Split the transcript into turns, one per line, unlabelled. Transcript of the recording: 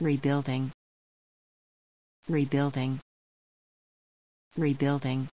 rebuilding. Rebuilding. Rebuilding.